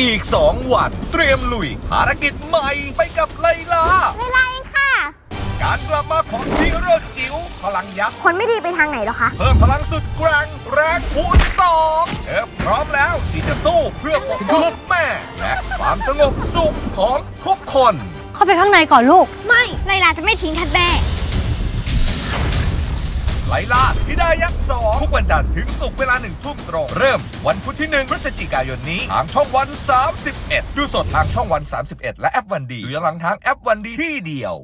อีก 2 วัน เตรียมลุยภารกิจใหม่ไปกับไลลาเวลาเองค่ะ การกลับมาของฮีโร่จิ๋วพลังยักษ์คนไม่ดีไปทางไหนหรอคะ เพิ่มพลังสุดแกร่งแรงคูณสองเธอพร้อมแล้วที่จะสู้เพื่อปกป้องแม่ และความสงบสุขของทุกคน เข้าไปข้างในก่อนลูก ไม่ไลลาจะไม่ทิ้งท่านแม่ ไลลาธิดายักษ์สองทุกวันจันทร์ถึงศุกร์เวลาหนึ่งทุ่มตรง เริ่มวันพุธที่ 1 พฤศจิกายนนี้ ทางช่องวัน 31 ดูสดทางช่องวัน 31 และแอปวันดีดูย้อนหลังทางแอปวันดีที่เดียว